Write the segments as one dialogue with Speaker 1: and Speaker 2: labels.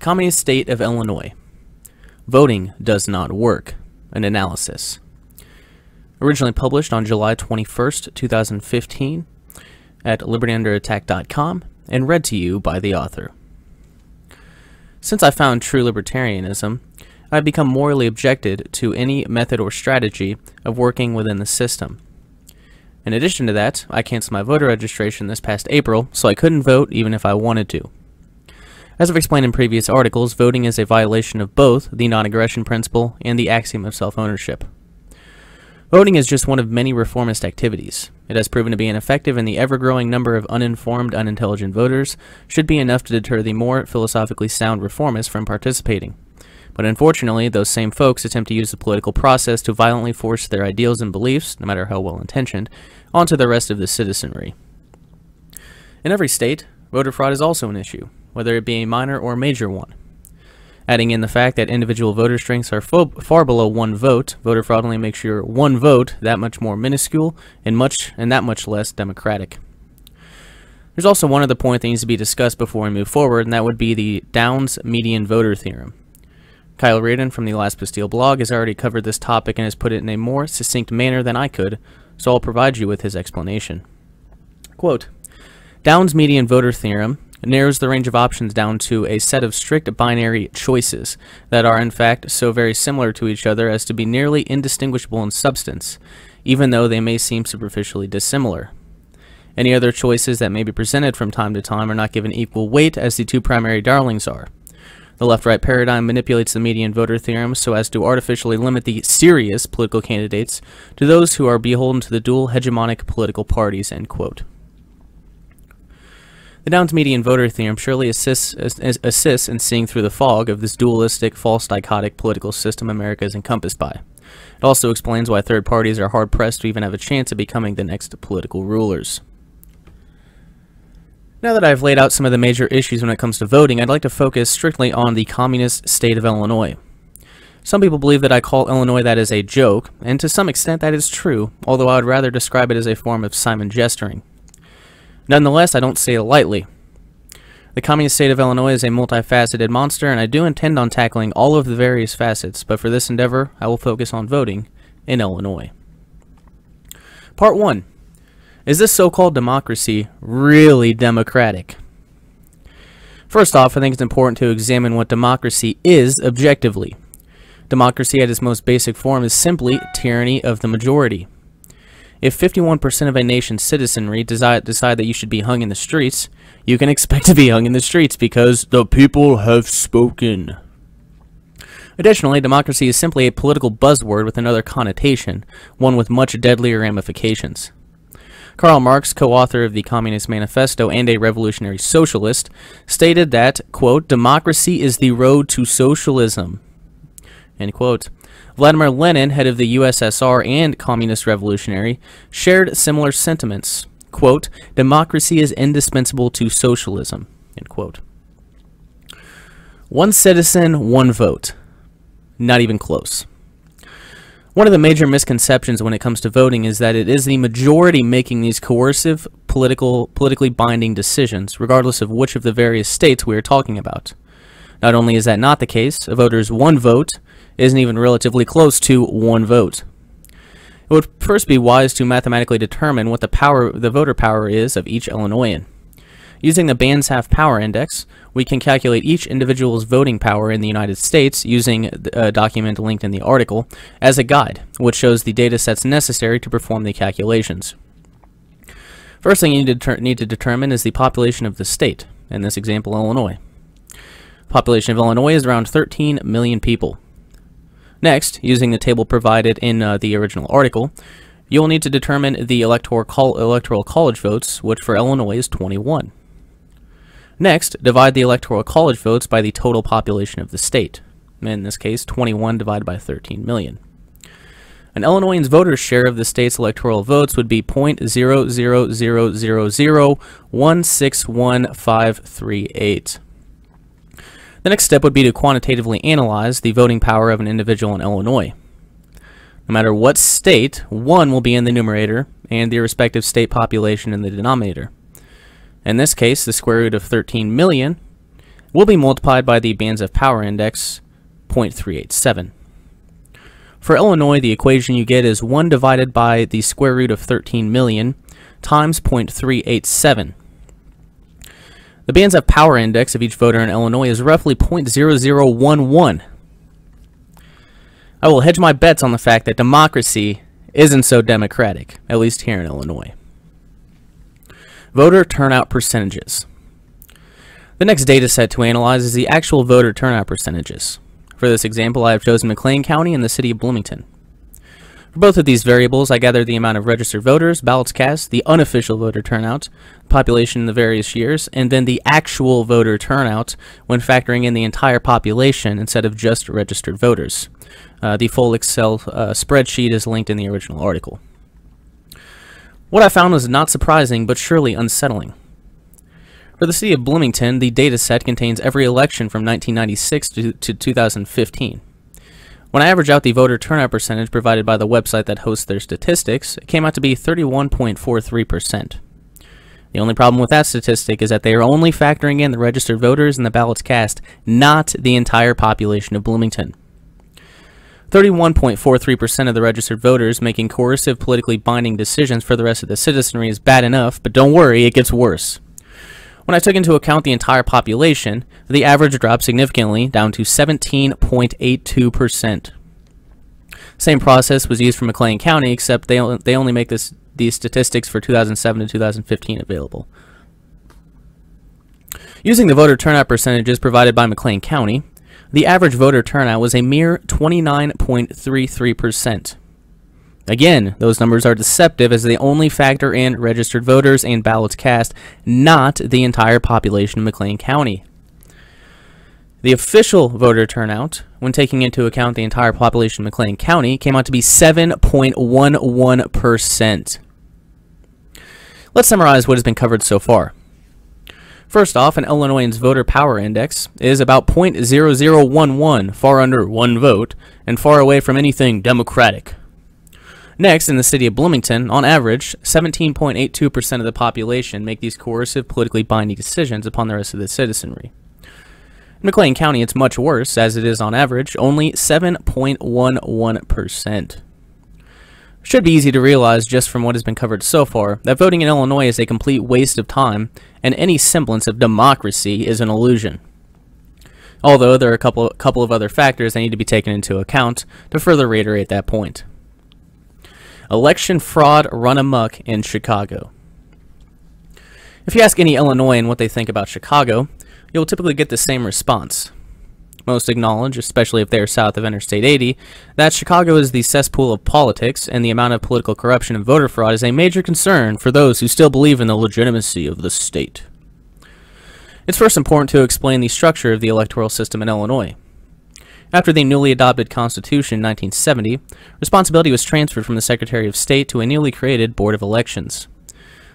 Speaker 1: Communist State of Illinois. Voting does not work. An analysis. Originally published on July 21st, 2015 at libertyunderattack.com and read to you by the author. Since I found true libertarianism, I've become morally objected to any method or strategy of working within the system. In addition to that, I canceled my voter registration this past April, so I couldn't vote even if I wanted to. As I've explained in previous articles, voting is a violation of both the non-aggression principle and the axiom of self-ownership. Voting is just one of many reformist activities. It has proven to be ineffective and the ever-growing number of uninformed, unintelligent voters should be enough to deter the more philosophically sound reformists from participating. But unfortunately, those same folks attempt to use the political process to violently force their ideals and beliefs, no matter how well-intentioned, onto the rest of the citizenry. In every state, voter fraud is also an issue whether it be a minor or major one. Adding in the fact that individual voter strengths are far below one vote, voter fraud only makes your one vote that much more minuscule and much and that much less democratic. There's also one other point that needs to be discussed before we move forward, and that would be the Downs median voter theorem. Kyle Rearden from the Last Bastille blog has already covered this topic and has put it in a more succinct manner than I could, so I'll provide you with his explanation. Quote, Downs median voter theorem narrows the range of options down to a set of strict binary choices that are in fact so very similar to each other as to be nearly indistinguishable in substance, even though they may seem superficially dissimilar. Any other choices that may be presented from time to time are not given equal weight as the two primary darlings are. The left-right paradigm manipulates the median voter theorem so as to artificially limit the serious political candidates to those who are beholden to the dual hegemonic political parties, end quote. The Downs median voter theorem surely assists, assists in seeing through the fog of this dualistic, false dichotic political system America is encompassed by. It also explains why third parties are hard-pressed to even have a chance of becoming the next political rulers. Now that I've laid out some of the major issues when it comes to voting, I'd like to focus strictly on the communist state of Illinois. Some people believe that I call Illinois that as a joke, and to some extent that is true, although I would rather describe it as a form of Simon gesturing. Nonetheless, I don't say it lightly. The communist state of Illinois is a multifaceted monster, and I do intend on tackling all of the various facets, but for this endeavor, I will focus on voting in Illinois. Part 1. Is this so-called democracy really democratic? First off, I think it's important to examine what democracy is objectively. Democracy at its most basic form is simply tyranny of the majority. If 51% of a nation's citizenry decide, decide that you should be hung in the streets, you can expect to be hung in the streets because the people have spoken. Additionally, democracy is simply a political buzzword with another connotation, one with much deadlier ramifications. Karl Marx, co-author of the Communist Manifesto and a revolutionary socialist, stated that, quote, democracy is the road to socialism, end quote. Vladimir Lenin, head of the USSR and communist revolutionary, shared similar sentiments. Quote, democracy is indispensable to socialism. End quote. One citizen, one vote. Not even close. One of the major misconceptions when it comes to voting is that it is the majority making these coercive, political, politically binding decisions, regardless of which of the various states we are talking about. Not only is that not the case, a voter's one vote isn't even relatively close to one vote. It would first be wise to mathematically determine what the power, the voter power is of each Illinoisan. Using the Banzhaf Power Index, we can calculate each individual's voting power in the United States using a document linked in the article as a guide, which shows the data sets necessary to perform the calculations. First thing you need to, need to determine is the population of the state, in this example Illinois. Population of Illinois is around 13 million people. Next, using the table provided in uh, the original article, you'll need to determine the electoral, col electoral college votes, which for Illinois is 21. Next, divide the electoral college votes by the total population of the state. In this case, 21 divided by 13 million. An Illinoisan's voter's share of the state's electoral votes would be 0.00001615538. The next step would be to quantitatively analyze the voting power of an individual in Illinois. No matter what state, 1 will be in the numerator and the respective state population in the denominator. In this case, the square root of 13 million will be multiplied by the Banzhaf power index 0.387. For Illinois, the equation you get is 1 divided by the square root of 13 million times 0.387. The Banzhaf power index of each voter in Illinois is roughly 0.0011. I will hedge my bets on the fact that democracy isn't so democratic, at least here in Illinois. Voter turnout percentages. The next data set to analyze is the actual voter turnout percentages. For this example, I have chosen McLean County and the city of Bloomington. For both of these variables, I gather the amount of registered voters, ballots cast, the unofficial voter turnout, population in the various years, and then the actual voter turnout when factoring in the entire population instead of just registered voters. Uh, the full Excel uh, spreadsheet is linked in the original article. What I found was not surprising, but surely unsettling. For the city of Bloomington, the data set contains every election from 1996 to, to 2015. When I average out the voter turnout percentage provided by the website that hosts their statistics, it came out to be 31.43%. The only problem with that statistic is that they are only factoring in the registered voters and the ballots cast, not the entire population of Bloomington. 31.43% of the registered voters making coercive, politically binding decisions for the rest of the citizenry is bad enough, but don't worry, it gets worse. When I took into account the entire population, the average dropped significantly down to 17.82%. Same process was used for McLean County, except they, they only make this, these statistics for 2007 to 2015 available. Using the voter turnout percentages provided by McLean County, the average voter turnout was a mere 29.33%. Again, those numbers are deceptive as they only factor in registered voters and ballots cast, not the entire population of McLean County. The official voter turnout, when taking into account the entire population of McLean County, came out to be 7.11%. Let's summarize what has been covered so far. First off, an Illinoisans voter power index is about 0.0011, far under one vote, and far away from anything democratic. Next, in the city of Bloomington, on average, 17.82% of the population make these coercive, politically binding decisions upon the rest of the citizenry. In McLean County, it's much worse, as it is on average only 7.11%. Should be easy to realize just from what has been covered so far that voting in Illinois is a complete waste of time, and any semblance of democracy is an illusion. Although there are a couple, couple of other factors that need to be taken into account to further reiterate that point. Election fraud run amok in Chicago. If you ask any Illinoisan what they think about Chicago, you'll typically get the same response. Most acknowledge, especially if they are south of Interstate 80, that Chicago is the cesspool of politics and the amount of political corruption and voter fraud is a major concern for those who still believe in the legitimacy of the state. It's first important to explain the structure of the electoral system in Illinois. After the newly adopted Constitution in 1970, responsibility was transferred from the Secretary of State to a newly created Board of Elections.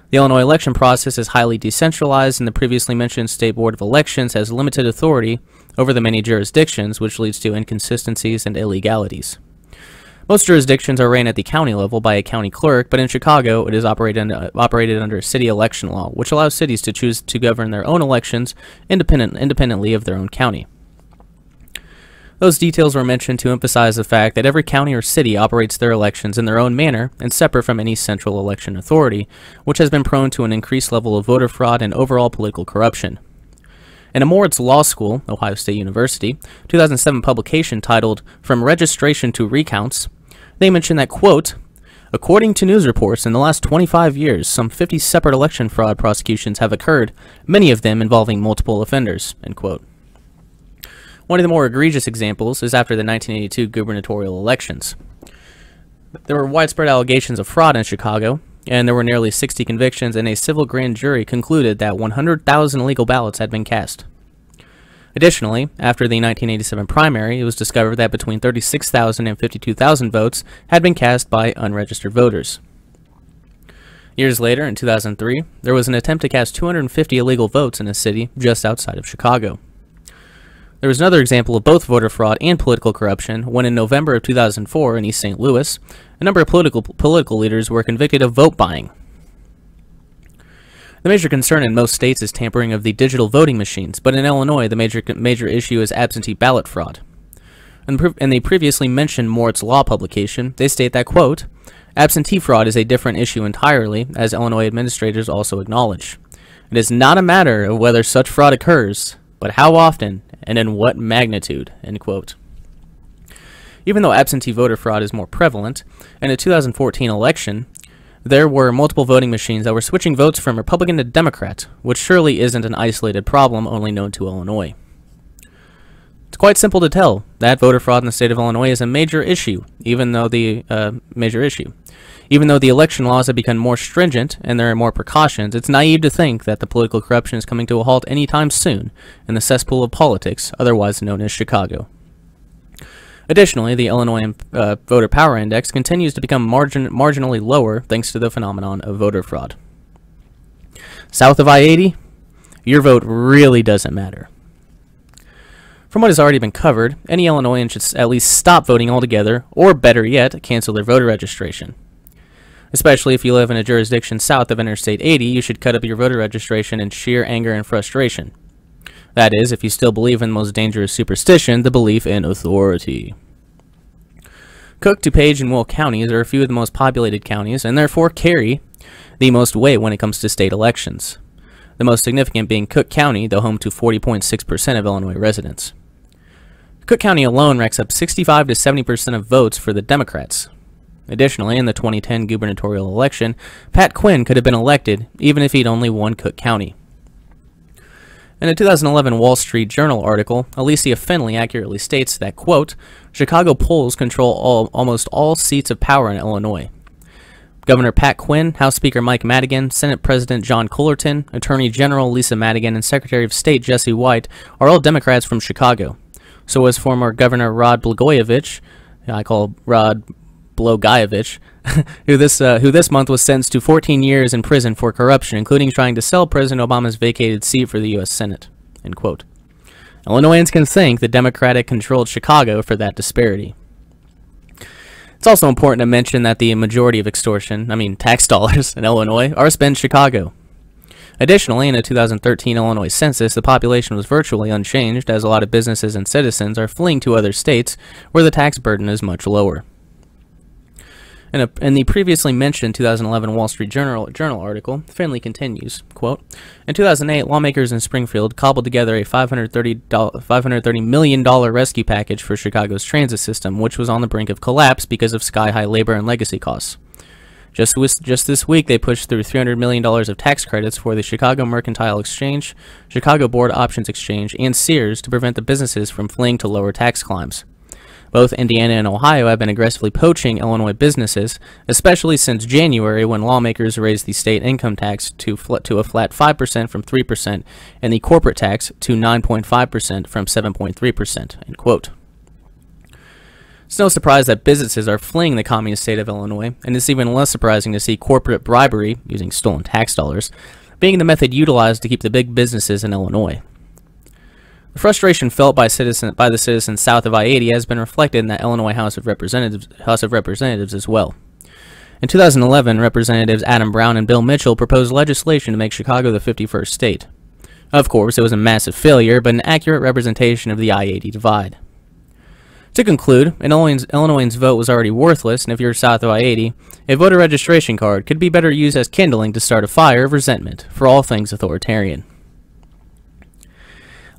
Speaker 1: The Illinois election process is highly decentralized, and the previously mentioned State Board of Elections has limited authority over the many jurisdictions, which leads to inconsistencies and illegalities. Most jurisdictions are ran at the county level by a county clerk, but in Chicago it is operated, uh, operated under city election law, which allows cities to choose to govern their own elections independent, independently of their own county. Those details were mentioned to emphasize the fact that every county or city operates their elections in their own manner and separate from any central election authority, which has been prone to an increased level of voter fraud and overall political corruption. In a Moritz Law School, Ohio State University, 2007 publication titled From Registration to Recounts, they mention that, quote, According to news reports, in the last 25 years, some 50 separate election fraud prosecutions have occurred, many of them involving multiple offenders, end quote. One of the more egregious examples is after the 1982 gubernatorial elections. There were widespread allegations of fraud in Chicago, and there were nearly 60 convictions, and a civil grand jury concluded that 100,000 illegal ballots had been cast. Additionally, after the 1987 primary, it was discovered that between 36,000 and 52,000 votes had been cast by unregistered voters. Years later, in 2003, there was an attempt to cast 250 illegal votes in a city just outside of Chicago. There was another example of both voter fraud and political corruption when in November of 2004 in East St. Louis, a number of political, political leaders were convicted of vote buying. The major concern in most states is tampering of the digital voting machines, but in Illinois, the major major issue is absentee ballot fraud. In, the previously mentioned Moritz Law publication, they state that, quote, absentee fraud is a different issue entirely, as Illinois administrators also acknowledge. It is not a matter of whether such fraud occurs, but how often and in what magnitude, end quote. Even though absentee voter fraud is more prevalent, in the 2014 election, there were multiple voting machines that were switching votes from Republican to Democrat, which surely isn't an isolated problem only known to Illinois. It's quite simple to tell that voter fraud in the state of Illinois is a major issue, even though the uh, major issue. Even though the election laws have become more stringent and there are more precautions, it's naive to think that the political corruption is coming to a halt anytime soon in the cesspool of politics, otherwise known as Chicago. Additionally, the Illinois uh, Voter Power Index continues to become margin marginally lower thanks to the phenomenon of voter fraud. South of I-80, your vote really doesn't matter. From what has already been covered, any Illinoisan should at least stop voting altogether, or better yet, cancel their voter registration. Especially if you live in a jurisdiction south of Interstate 80, you should cut up your voter registration in sheer anger and frustration. That is, if you still believe in the most dangerous superstition, the belief in authority. Cook, DuPage, and Will counties are a few of the most populated counties, and therefore carry the most weight when it comes to state elections. The most significant being Cook County, though home to 40.6% of Illinois residents. Cook County alone racks up 65 to 70% of votes for the Democrats. Additionally, in the 2010 gubernatorial election, Pat Quinn could have been elected even if he'd only won Cook County. In a 2011 Wall Street Journal article, Allysia Finley accurately states that, quote, Chicago polls control all, almost all seats of power in Illinois. Governor Pat Quinn, House Speaker Mike Madigan, Senate President John Cullerton, Attorney General Lisa Madigan, and Secretary of State Jesse White are all Democrats from Chicago. So was former Governor Rod Blagojevich, I call Rod Blogojevich, who this uh, who this month was sentenced to 14 years in prison for corruption, including trying to sell President Obama's vacated seat for the U.S. Senate. End quote. Illinoisans can thank the Democratic-controlled Chicago for that disparity. It's also important to mention that the majority of extortion, I mean tax dollars in Illinois, are spent in Chicago. Additionally, in the 2013 Illinois census, the population was virtually unchanged as a lot of businesses and citizens are fleeing to other states where the tax burden is much lower. In, a, in, the previously mentioned 2011 Wall Street Journal, Journal article, Finley continues, quote, In 2008, lawmakers in Springfield cobbled together a $530, $530 million rescue package for Chicago's transit system, which was on the brink of collapse because of sky-high labor and legacy costs. Just, just this week, they pushed through $300 million of tax credits for the Chicago Mercantile Exchange, Chicago Board Options Exchange, and Sears to prevent the businesses from fleeing to lower tax climes. Both Indiana and Ohio have been aggressively poaching Illinois businesses, especially since January when lawmakers raised the state income tax to, to a flat 5% from 3% and the corporate tax to 9.5% from 7.3%. End quote. It's no surprise that businesses are fleeing the communist state of Illinois, and it's even less surprising to see corporate bribery, using stolen tax dollars, being the method utilized to keep the big businesses in Illinois. The frustration felt by, citizen, by the citizens south of I-80 has been reflected in the Illinois House of Representatives, House of Representatives as well. In 2011, Representatives Adam Brown and Bill Mitchell proposed legislation to make Chicago the 51st state. Of course, it was a massive failure, but an accurate representation of the I-80 divide. To conclude, an Illinoisans vote was already worthless, and if you're south of I-80, a voter registration card could be better used as kindling to start a fire of resentment for all things authoritarian.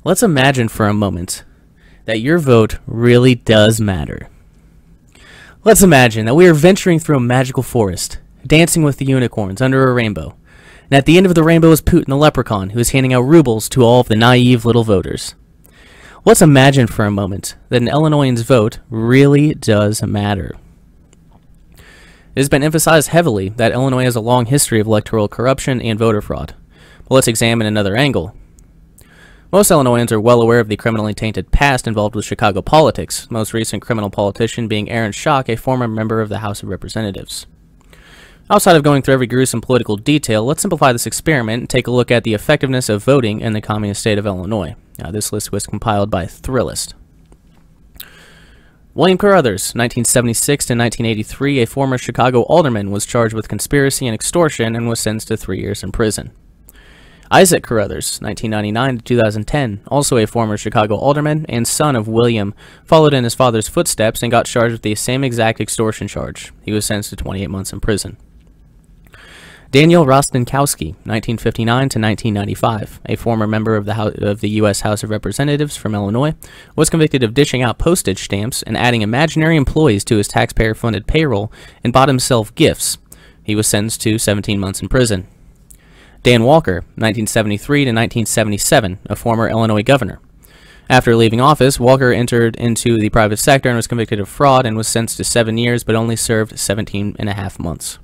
Speaker 1: Let's imagine for a moment that your vote really does matter. Let's imagine that we are venturing through a magical forest, dancing with the unicorns under a rainbow, and at the end of the rainbow is Putin the leprechaun who is handing out rubles to all of the naive little voters. Let's imagine for a moment that an Illinoisan's vote really does matter. It has been emphasized heavily that Illinois has a long history of electoral corruption and voter fraud. But let's examine another angle. Most Illinoisans are well aware of the criminally tainted past involved with Chicago politics, most recent criminal politician being Aaron Schock, a former member of the House of Representatives. Outside of going through every gruesome political detail, let's simplify this experiment and take a look at the effectiveness of voting in the communist state of Illinois. Now, this list was compiled by Thrillist. William Carruthers, 1976 to 1983, a former Chicago alderman, was charged with conspiracy and extortion and was sentenced to three years in prison. Isaac Carruthers, 1999 to 2010, also a former Chicago alderman and son of William, followed in his father's footsteps and got charged with the same exact extortion charge. He was sentenced to 28 months in prison. Daniel Rostenkowski, 1959 to 1995, a former member of the, House, of the U.S. House of Representatives from Illinois, was convicted of dishing out postage stamps and adding imaginary employees to his taxpayer-funded payroll and bought himself gifts. He was sentenced to 17 months in prison. Dan Walker, 1973 to 1977, a former Illinois governor. After leaving office, Walker entered into the private sector and was convicted of fraud and was sentenced to seven years but only served 17 and a half months.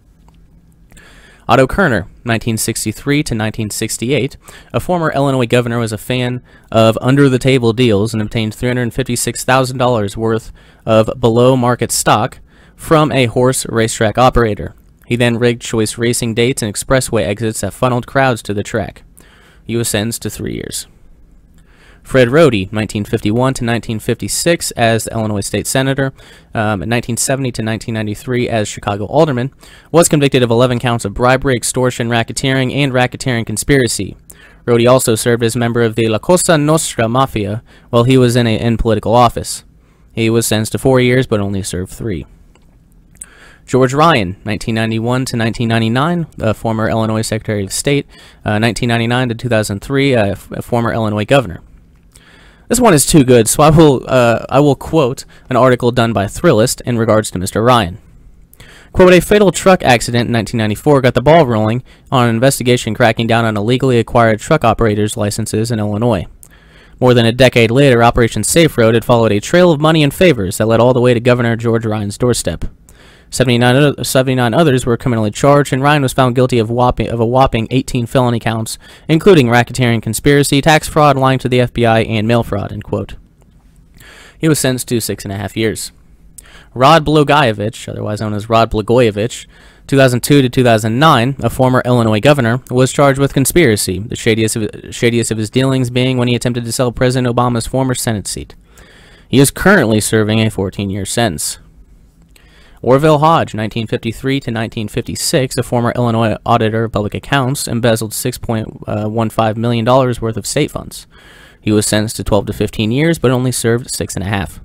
Speaker 1: Otto Kerner, 1963 to 1968, a former Illinois governor, was a fan of under-the-table deals and obtained $356,000 worth of below-market stock from a horse racetrack operator. He then rigged choice racing dates and expressway exits that funneled crowds to the track. He was sentenced to three years. Fred Roti, 1951 to 1956 as the Illinois State Senator, um, 1970 to 1993 as Chicago Alderman, was convicted of 11 counts of bribery, extortion, racketeering, and racketeering conspiracy. Roddy also served as member of the La Cosa Nostra Mafia while he was in, a, in political office. He was sentenced to four years but only served three. George Ryan, 1991 to 1999, a former Illinois Secretary of State, uh, 1999 to 2003, uh, a former Illinois governor. This one is too good, so I will uh, I will quote an article done by Thrillist in regards to Mr. Ryan. Quote, a fatal truck accident in 1994 got the ball rolling on an investigation cracking down on illegally acquired truck operators' licenses in Illinois. More than a decade later, Operation Safe Road had followed a trail of money and favors that led all the way to Governor George Ryan's doorstep. 79, 79 others were criminally charged, and Ryan was found guilty of, whopping, of a whopping 18 felony counts, including racketeering conspiracy, tax fraud, lying to the FBI, and mail fraud. End quote. He was sentenced to six and a half years. Rod Blagojevich, otherwise known as Rod Blagojevich, 2002 to 2009, a former Illinois governor, was charged with conspiracy, the shadiest of, shadiest of his dealings being when he attempted to sell President Obama's former Senate seat. He is currently serving a 14-year sentence. Orville Hodge, 1953 to 1956, a former Illinois auditor of public accounts, embezzled $6.15 uh, million worth of state funds. He was sentenced to 12 to 15 years, but only served six and a half.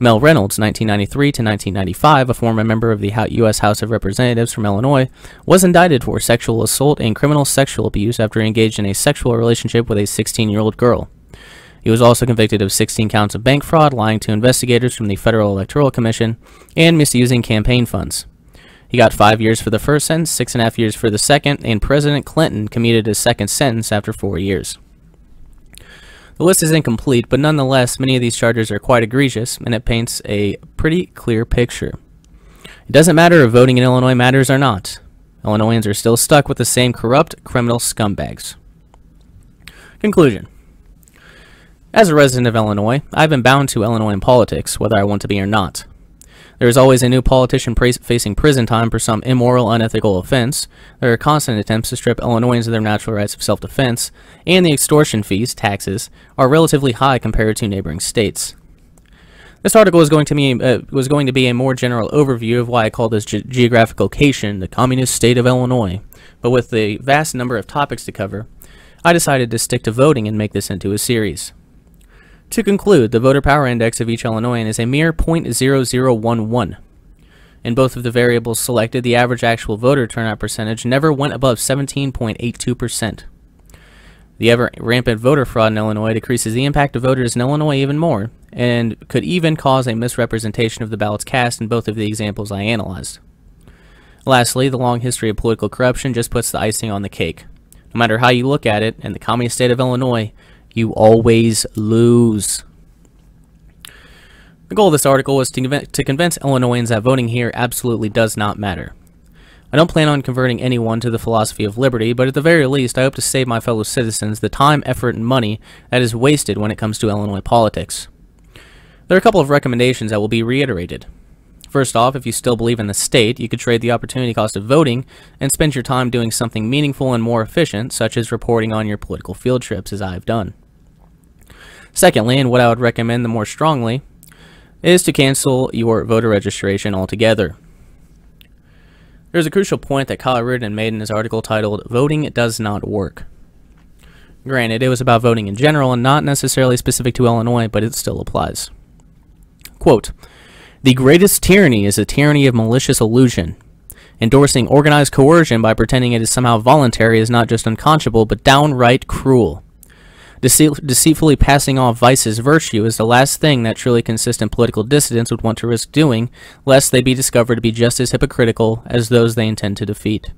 Speaker 1: Mel Reynolds, 1993 to 1995, a former member of the U.S. House of Representatives from Illinois, was indicted for sexual assault and criminal sexual abuse after engaged in a sexual relationship with a 16-year-old girl. He was also convicted of 16 counts of bank fraud, lying to investigators from the Federal Electoral Commission, and misusing campaign funds. He got five years for the first sentence, six and a half years for the second, and President Clinton commuted his second sentence after four years. The list is incomplete, but nonetheless, many of these charges are quite egregious, and it paints a pretty clear picture. It doesn't matter if voting in Illinois matters or not. Illinoisans are still stuck with the same corrupt criminal scumbags. Conclusion as a resident of Illinois, I've been bound to Illinois in politics, whether I want to be or not. There is always a new politician facing prison time for some immoral, unethical offense. There are constant attempts to strip Illinoisans of their natural rights of self-defense, and the extortion fees, taxes, are relatively high compared to neighboring states. This article is going to uh, was going to be a more general overview of why I call this ge geographic location the communist state of Illinois, but with the vast number of topics to cover, I decided to stick to voting and make this into a series. To conclude, the voter power index of each Illinoisan is a mere 0.0011. In both of the variables selected, the average actual voter turnout percentage never went above 17.82%. The ever rampant voter fraud in Illinois decreases the impact of voters in Illinois even more, and could even cause a misrepresentation of the ballots cast in both of the examples I analyzed. Lastly, the long history of political corruption just puts the icing on the cake. No matter how you look at it, in the communist state of Illinois, you always lose. The goal of this article was to, to convince Illinoisans that voting here absolutely does not matter. I don't plan on converting anyone to the philosophy of liberty, but at the very least, I hope to save my fellow citizens the time, effort, and money that is wasted when it comes to Illinois politics. There are a couple of recommendations that will be reiterated. First off, if you still believe in the state, you could trade the opportunity cost of voting and spend your time doing something meaningful and more efficient, such as reporting on your political field trips, as I've done. Secondly, and what I would recommend the more strongly, is to cancel your voter registration altogether. There's a crucial point that Kyle Rearden made in his article titled, Voting Does Not Work. Granted, it was about voting in general and not necessarily specific to Illinois, but it still applies. Quote, the greatest tyranny is a tyranny of malicious illusion. Endorsing organized coercion by pretending it is somehow voluntary is not just unconscionable, but downright cruel. Dece- deceitfully passing off vice as virtue is the last thing that truly consistent political dissidents would want to risk doing, lest they be discovered to be just as hypocritical as those they intend to defeat.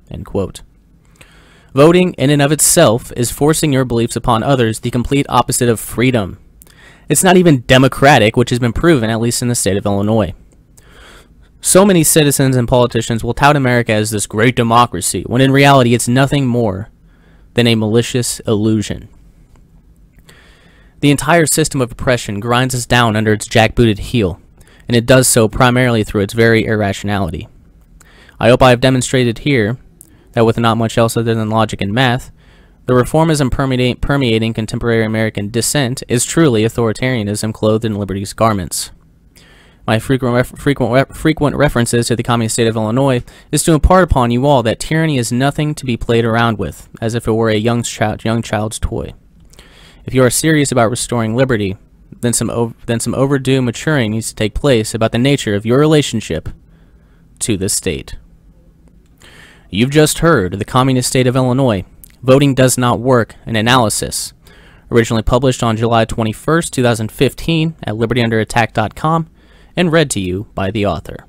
Speaker 1: Voting, in and of itself, is forcing your beliefs upon others, the complete opposite of freedom. It's not even democratic, which has been proven, at least in the state of Illinois. So many citizens and politicians will tout America as this great democracy, when in reality it's nothing more than a malicious illusion. The entire system of oppression grinds us down under its jackbooted heel, and it does so primarily through its very irrationality. I hope I have demonstrated here that with not much else other than logic and math, the reformism permeating, contemporary American dissent is truly authoritarianism clothed in liberty's garments. My frequent, ref frequent, re frequent references to the communist state of Illinois is to impart upon you all that tyranny is nothing to be played around with, as if it were a young, young child's toy. If you are serious about restoring liberty, then some, then some overdue maturing needs to take place about the nature of your relationship to the state. You've just heard the communist state of Illinois. Voting does not work, an analysis. Originally published on July 21st, 2015 at libertyunderattack.com and read to you by the author.